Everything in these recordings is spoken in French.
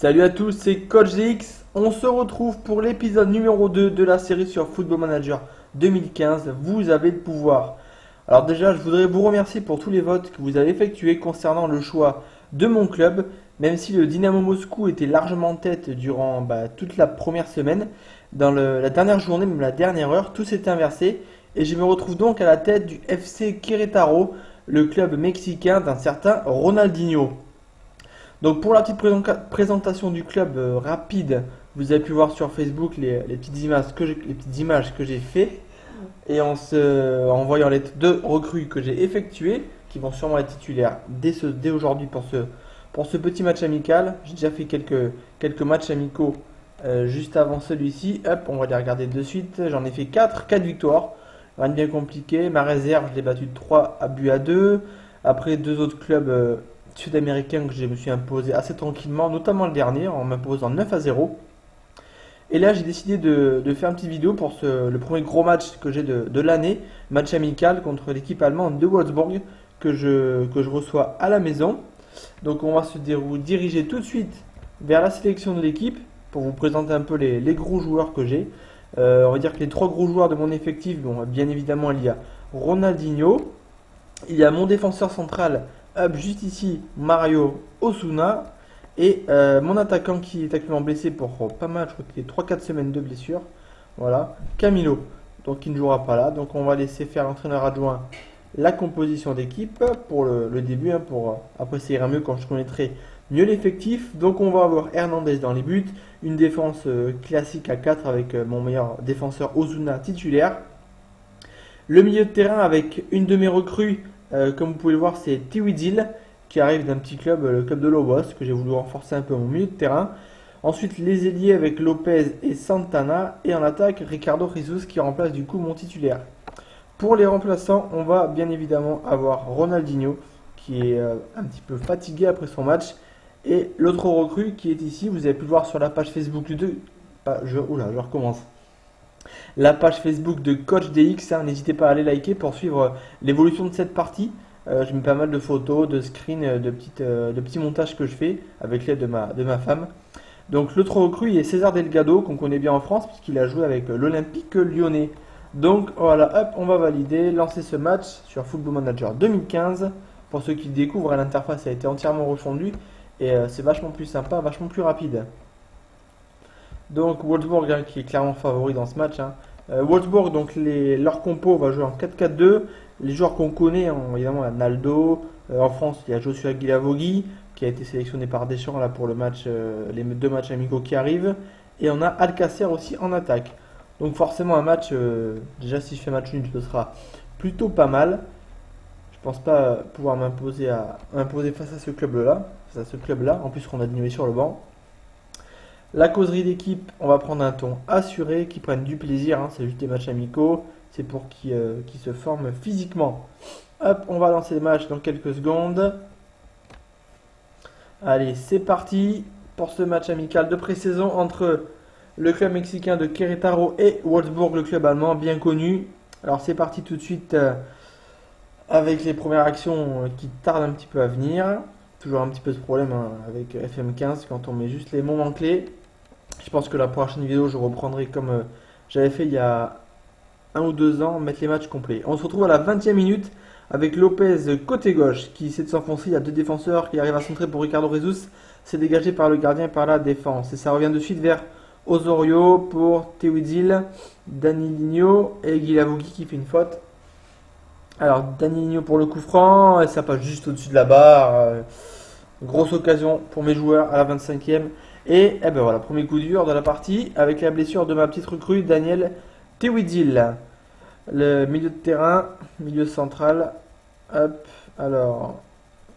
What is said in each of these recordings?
Salut à tous, c'est Coach X. On se retrouve pour l'épisode numéro 2 de la série sur Football Manager 2015. Vous avez le pouvoir. Alors déjà, je voudrais vous remercier pour tous les votes que vous avez effectués concernant le choix de mon club. Même si le Dynamo Moscou était largement en tête durant bah, toute la première semaine, dans la dernière journée, même la dernière heure, tout s'est inversé. Et je me retrouve donc à la tête du FC Querétaro, le club mexicain d'un certain Ronaldinho. Donc pour la petite présentation du club euh, rapide, vous avez pu voir sur Facebook les, petites images que les petites images que j'ai fait et en, en voyant les deux recrues que j'ai effectuées, qui vont sûrement être titulaires dès, aujourd'hui pour ce, pour ce petit match amical. J'ai déjà fait quelques, quelques matchs amicaux euh, juste avant celui-ci. Hop, on va les regarder de suite. J'en ai fait 4, 4 victoires. Rien de bien compliqué. Ma réserve, je l'ai battu de 3 à but à 2. Après, deux autres clubs euh, sud-américain que je me suis imposé assez tranquillement, notamment le dernier, en m'imposant 9 à 0. Et là, j'ai décidé de, faire une petite vidéo pour le premier gros match que j'ai de, l'année, match amical contre l'équipe allemande de Wolfsburg, que je, que je reçois à la maison. Donc, on va se diriger tout de suite vers la sélection de l'équipe pour vous présenter un peu les, gros joueurs que j'ai. Euh, on va dire que les trois gros joueurs de mon effectif, bon, bien évidemment, il y a Ronaldinho, il y a mon défenseur central juste ici, Mario Osuna. Et euh, mon attaquant qui est actuellement blessé pour pas mal, je crois qu'il est 3-4 semaines de blessure. Voilà, Camilo. Donc il ne jouera pas là. Donc on va laisser faire l'entraîneur adjoint la composition d'équipe pour le, début. Hein, pour, euh, après ça mieux quand je connaîtrai mieux l'effectif. Donc on va avoir Hernandez dans les buts. Une défense euh, classique à 4 avec mon meilleur défenseur Ozuna titulaire. Le milieu de terrain avec une de mes recrues euh, comme vous pouvez le voir, c'est Tiwidil qui arrive d'un petit club, le club de Lobos, que j'ai voulu renforcer un peu au milieu de terrain. Ensuite, les ailiers avec Lopez et Santana. Et en attaque, Ricardo Jesus qui remplace du coup mon titulaire. Pour les remplaçants, on va bien évidemment avoir Ronaldinho qui est euh, un petit peu fatigué après son match. Et l'autre recrue qui est ici, vous avez pu le voir sur la page Facebook de... Ah, je, oula, je recommence la page Facebook de Coach DX. Hein. N'hésitez pas à aller liker pour suivre l'évolution de cette partie. Euh, je mets pas mal de photos, de screens, euh, de, euh, petits montages que je fais avec l'aide de ma, femme. Donc l'autre recrue est César Delgado, qu'on connaît bien en France, puisqu'il a joué avec l'Olympique lyonnais. Donc voilà, hop, on va valider, lancer ce match sur Football Manager 2015. Pour ceux qui découvrent, l'interface a été entièrement refondue et c'est vachement plus sympa, vachement plus rapide. Donc Wolfsburg hein, qui est clairement favori dans ce match. Hein. Euh, Wolfsburg, donc les, leur compo va jouer en 4-4-2. Les joueurs qu'on connaît, hein, évidemment, il y a Naldo. Euh, en France, il y a Joshua Guilavogui qui a été sélectionné par Deschamps pour euh, les deux matchs amicaux qui arrivent. Et on a Alcacer aussi en attaque. Donc forcément un match, déjà si je fais match nul, ce sera plutôt pas mal. Je pense pas pouvoir m'imposer face à ce club-là, face à ce club-là. En plus, qu'on a diminué sur le banc. La causerie d'équipe, on va prendre un ton assuré, qui prennent du plaisir, hein, c'est juste des matchs amicaux, c'est pour qu'ils euh, se forment physiquement. Hop, on va lancer le match dans quelques secondes. Allez, c'est parti pour ce match amical de pré-saison entre le club mexicain de Querétaro et Wolfsburg, le club allemand bien connu. Alors c'est parti tout de suite euh, avec les premières actions euh, qui tardent un petit peu à venir. Toujours un petit peu de problème hein, avec FM15 quand on met juste les moments clés. Je pense que la prochaine vidéo, je reprendrai comme euh, j'avais fait il y a un ou deux ans, mettre les matchs complets. On se retrouve à la 20e minute avec Lopez côté gauche qui essaie de s'enfoncer. Il y a deux défenseurs qui arrivent à centrer pour Ricardo Rezus. C'est dégagé par le gardien par la défense. Et ça revient de suite vers Osorio pour Tewidil, Danilinho et Guilavogui qui fait une faute. Alors Danilinho pour le coup franc, et ça passe juste au-dessus de la barre. Euh, grosse occasion pour mes joueurs à la 25e. Et eh ben voilà, premier coup dur de la partie avec la blessure de ma petite recrue Daniel Tewidil. Le milieu de terrain, milieu central. Hop, alors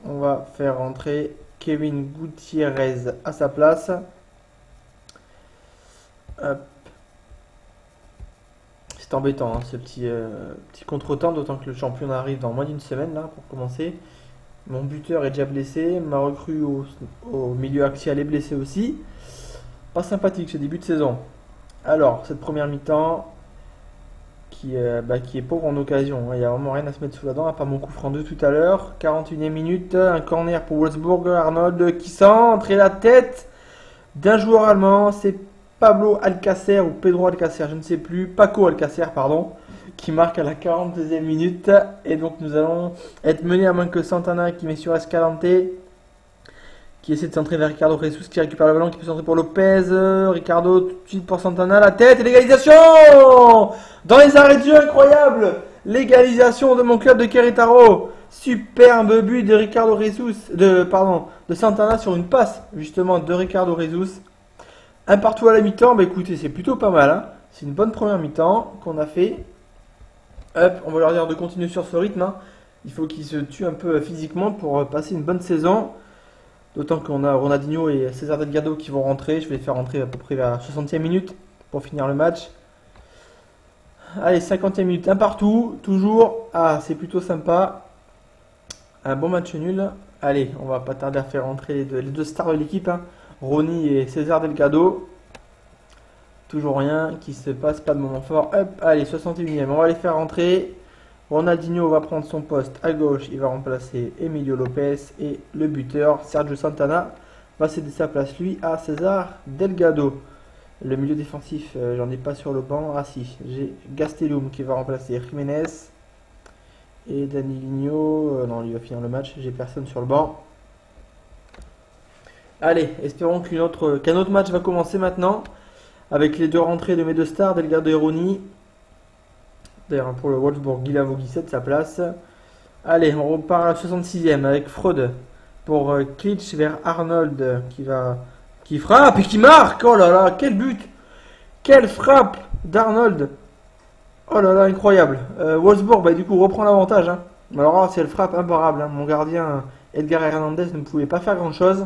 on va faire rentrer Kevin Gutiérrez à sa place. Hop. C'est embêtant hein, ce petit, euh, petit contretemps, d'autant que le champion arrive dans moins d'une semaine là pour commencer. Mon buteur est déjà blessé. Ma recrue au, milieu axial est blessé aussi. Pas sympathique ce début de saison. Alors, cette première mi-temps qui, euh, bah, est pauvre en occasion. Il n'y a vraiment rien à se mettre sous la dent, à part mon coup franc de tout à l'heure. 41e minute, un corner pour Wolfsburg. Arnold qui centre et la tête d'un joueur allemand. C'est Pablo Alcacer ou Pedro Alcacer, je ne sais plus. Paco Alcacer, pardon, qui marque à la 42e minute. Et donc nous allons être menés à moins que Santana qui met sur Escalante. Qui essaie de centrer vers Ricardo Jesus qui récupère le ballon, qui peut centrer pour Lopez. Ricardo tout de suite pour Santana, la tête et l'égalisation Dans les arrêts de jeu, incroyable L'égalisation de mon club de Querétaro. Superbe but de Ricardo Jesus, de, pardon, de Santana sur une passe justement de Ricardo Jesus. Un partout à la mi-temps, bah écoutez, c'est plutôt pas mal. Hein. C'est une bonne première mi-temps qu'on a fait. Hop, on va leur dire de continuer sur ce rythme. Hein. Il faut qu'ils se tuent un peu physiquement pour passer une bonne saison. D'autant qu'on a Ronaldinho et César Delgado qui vont rentrer. Je vais les faire rentrer à peu près vers la 60e minute pour finir le match. Allez, 50e minute, un partout, toujours. Ah, c'est plutôt sympa. Un bon match nul. Allez, on va pas tarder à faire rentrer les deux, stars de l'équipe. Hein. Ronnie et César Delgado. Toujours rien qui se passe, pas de moment fort. Hop, allez, 61e. On va les faire rentrer. Ronaldinho va prendre son poste à gauche. Il va remplacer Emilio Lopez. Et le buteur, Sergio Santana, va céder sa place, lui, à César Delgado. Le milieu défensif, euh, j'en ai pas sur le banc. Ah si, j'ai Gastelum qui va remplacer Jiménez. Et Danilinho, euh, non, il va finir le match. J'ai personne sur le banc. Allez, espérons qu'un autre match va commencer maintenant. Avec les deux rentrées de mes deux stars, Delgado et Roni. D'ailleurs, pour le Wolfsburg, Guillermo Guisset, sa place. Allez, on repart à la 66e avec Freud pour euh, Klitsch vers Arnold qui va qui frappe et qui marque. Oh là là, quel but Quelle frappe d'Arnold Oh là là, incroyable. Euh, Wolfsburg, bah, du coup, reprend l'avantage. Hein. Alors c'est le frappe imparable. Hein. Mon gardien Edgar Hernandez ne pouvait pas faire grand chose.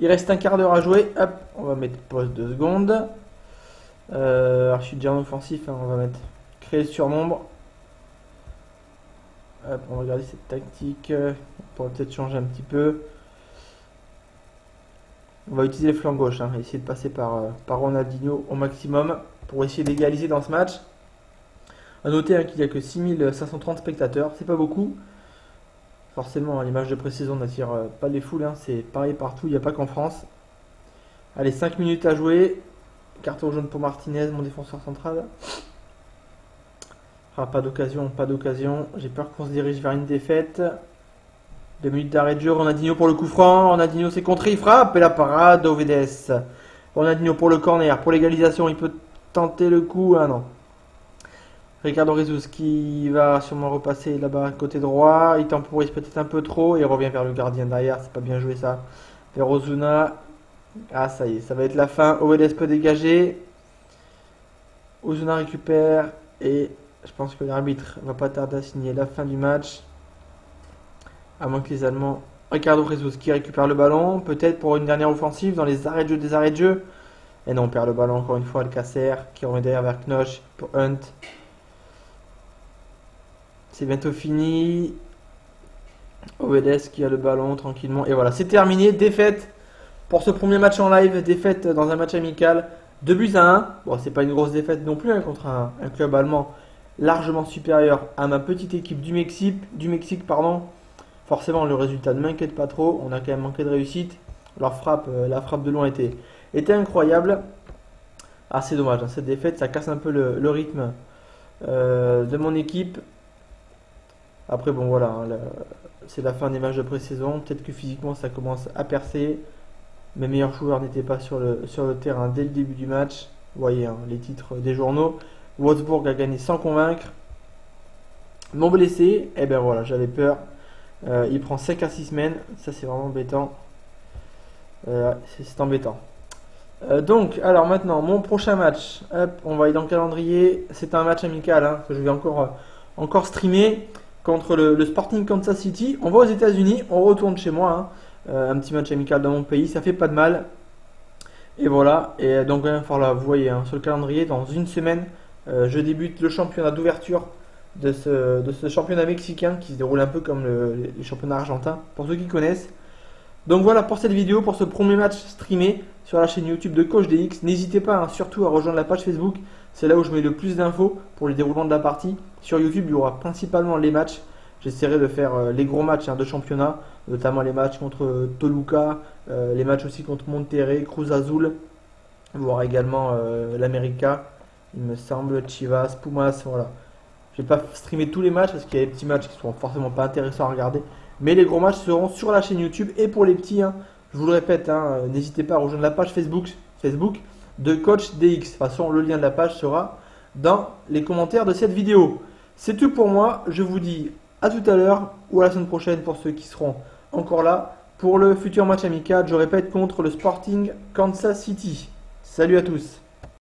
Il reste un quart d'heure à jouer. Hop, on va mettre pause de secondes. Alors, je suis déjà en offensif. Hein. On va mettre créer surnombre. Hop, on va regarder cette tactique. On pourrait peut-être changer un petit peu. On va utiliser le flanc gauche, hein, essayer de passer par, euh, par Ronaldinho au maximum pour essayer d'égaliser dans ce match. A noter hein, qu'il n'y a que 6530 spectateurs, c'est pas beaucoup. Forcément, l'image de pré-saison n'attire euh, pas les foules, hein, c'est pareil partout, il n'y a pas qu'en France. Allez, 5 minutes à jouer. Carton jaune pour Martinez, mon défenseur central. Ah, pas d'occasion, pas d'occasion. J'ai peur qu'on se dirige vers une défaite. Deux minutes d'arrêt de jeu, Ronaldinho pour le coup franc, Ronaldinho s'est contré, il frappe et la parade d'Ovedes. Ronaldinho pour le corner, pour l'égalisation, il peut tenter le coup, ah non. Ricardo Rezus qui va sûrement repasser là-bas côté droit, il temporise peut-être un peu trop et revient vers le gardien derrière, c'est pas bien joué ça. Vers Ozuna, ah ça y est, ça va être la fin, Ovedes peut dégager. Ozuna récupère et je pense que l'arbitre va pas tarder à signer la fin du match. À moins que les Allemands. Ricardo Jesus qui récupère le ballon. Peut-être pour une dernière offensive dans les arrêts de jeu des arrêts de jeu. Et non, on perd le ballon encore une fois. Alcacer qui revient derrière vers Knoch pour Hunt. C'est bientôt fini. Ovedes qui a le ballon tranquillement. Et voilà, c'est terminé. Défaite pour ce premier match en live. Défaite dans un match amical. 2 buts à 1. Bon, c'est pas une grosse défaite non plus hein, contre un, club allemand largement supérieur à ma petite équipe du Mexique. Du Mexique pardon forcément le résultat ne m'inquiète pas trop. On a quand même manqué de réussite. Leur frappe, euh, la frappe de loin était, était incroyable. Ah c'est dommage, hein, cette défaite, ça casse un peu le, rythme euh, de mon équipe. Après bon voilà, hein, c'est la fin des matchs de pré-saison. Peut-être que physiquement ça commence à percer. Mes meilleurs joueurs n'étaient pas sur le, terrain dès le début du match. Vous voyez hein, les titres des journaux. Wolfsburg a gagné sans convaincre. Mon blessé, eh ben voilà, j'avais peur. Euh, il prend 5 à 6 semaines. Ça, c'est vraiment embêtant. Euh, c'est embêtant. Euh, donc, alors maintenant, mon prochain match. Hop, on va aller dans le calendrier. C'est un match amical hein, que je vais encore, encore streamer contre le, Sporting Kansas City. On va aux États-Unis. On retourne chez moi. Hein. un petit match amical dans mon pays. Ça fait pas de mal. Et voilà. Et donc, voilà, vous voyez, hein, sur le calendrier, dans une semaine, je débute le championnat d'ouverture de ce, de ce championnat mexicain qui se déroule un peu comme le, championnat argentin, pour ceux qui connaissent. Donc voilà pour cette vidéo, pour ce premier match streamé sur la chaîne YouTube de Coach DX. N'hésitez pas hein, surtout à rejoindre la page Facebook, c'est là où je mets le plus d'infos pour le déroulement de la partie. Sur YouTube, il y aura principalement les matchs. J'essaierai de faire euh, les gros matchs hein, de championnat, notamment les matchs contre euh, Toluca, euh, les matchs aussi contre Monterrey, Cruz Azul, voire également l'América, il me semble, Chivas, Pumas, voilà. Je vais pas streamer tous les matchs parce qu'il y a des petits matchs qui sont forcément pas intéressants à regarder. Mais les gros matchs seront sur la chaîne YouTube et pour les petits, hein, je vous le répète, hein, n'hésitez pas à rejoindre la page Facebook, Facebook de Coach DX. De toute façon, le lien de la page sera dans les commentaires de cette vidéo. C'est tout pour moi. Je vous dis à tout à l'heure ou à la semaine prochaine pour ceux qui seront encore là pour le futur match amical, je répète, contre le Sporting Kansas City. Salut à tous